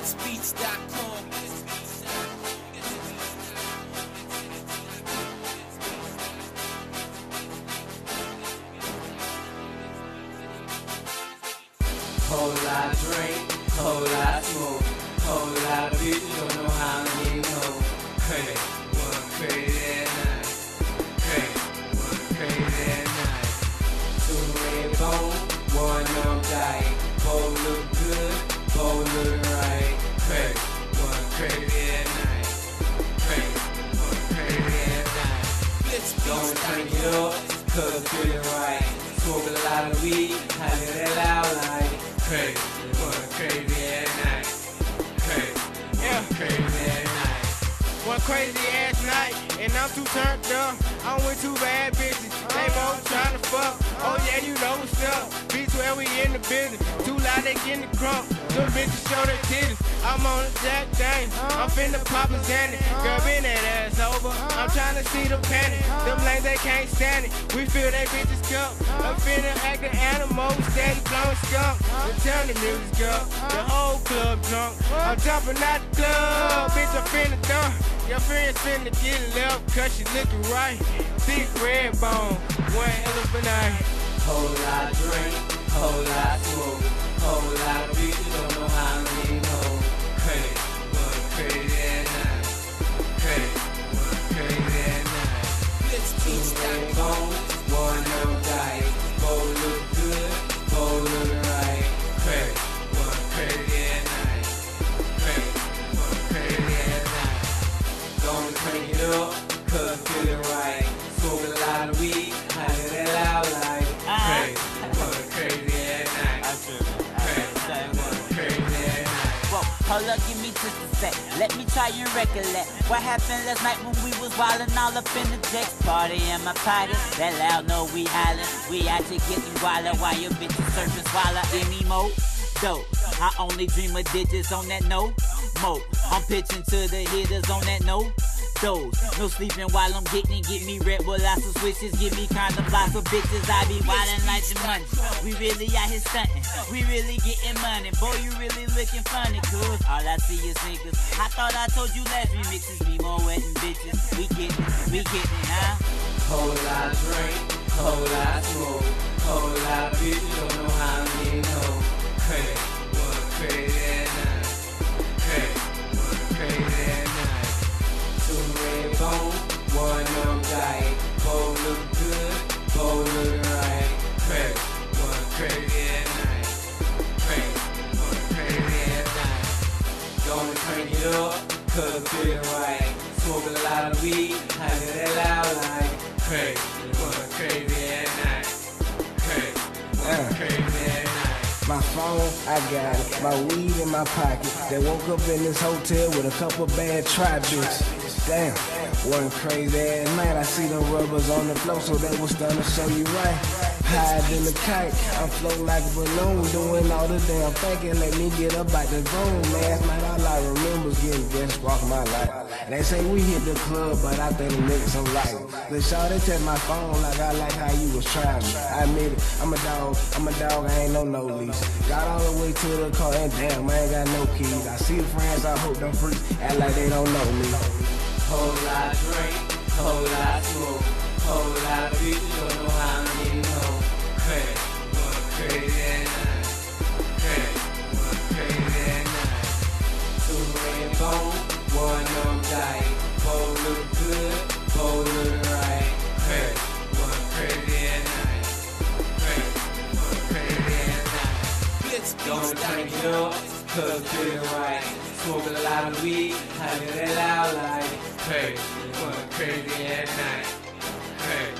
Blitzbeats.com. Whole lot drink, whole lot smoke, whole lot bitch, don't know how many crank it up, cause feeling right. Smoke a lot of weed, I hear that loud like crazy, one crazy at night. Crazy, Yeah. crazy at night. One crazy ass night, and I'm too turned up. I'm with two bad bitches. They both trying to fuck. Oh yeah, you know what's up. Bitch, where we in the business. Too loud, they the crump. Them bitches show their titties. I'm on a jack thing. I'm finna pop a Xanny. Girl, bend that ass over. I'm tryna see the panic. Them lanes, they can't stand it. We feel they bitches cup. I'm finna act an animal. Steady blowing skunk. The turn the music up. The whole club drunk. I'm jumping out the club. Bitch, I'm finna dunk. Your friends finna get left cause she looking right. Thick red bone, one a night. Whole lot drink, whole lot smoke, whole lot bitch, don't know how. Crazy, crazy at night. Crazy, crazy at night. Red Blitzbeats.com. bones, one. Both look good, both look right. Crazy, crazy at night. Crazy, crazy at night. Gonna crank it feeling right. Give me just a sec. Let me try and recollect what happened last night when we was wildin' all up in the decks. Party in my pocket, that loud no we hollin'. We out here getting guala while your bitches surfing swallow any more. Dope, I only dream of digits on that no mo. I'm pitching to the hitters on that no. Those. No sleeping while I'm getting. Get me red with lots of switches. Give me condom, lots of bitches. I be wildin' like the money. We really out here stunting. We really getting money. Boy, you really looking funny, cuz all I see is niggas. I thought I told you last remixes be more wet than bitches. We getting we getting huh? Whole lot drink, whole lot smoke, whole lot bitch, Crank it up, cause I'm feeling right. Smoke a lot of weed, hear that loud like crazy, one crazy at night. Crazy, one crazy. My phone, I got it. My weed in my pocket. They woke up in this hotel with a couple bad try. Damn, one crazy ass night. I see them rubbers on the floor, so they was starting to show you right. Higher than a kite, I'm floating like a balloon, doing all the damn thinking. Let me get up out the room. Last night all I remember was getting dressed, walk my life. They say we hit the club, but I think the some light. But y'all, they test my phone like I like how you was trying. I admit it, I'm a dog, I'm a dog, I ain't no no leash. Got all the way to the car and damn, I ain't got no keys. I see the friends, I hope them freaks act like they don't know me. Whole lot drink, whole lot smoke, whole lot Don't crank it up, cause I'm feeling right. Smoke a lot of weed, I hear that loud like crazy, one crazy at night.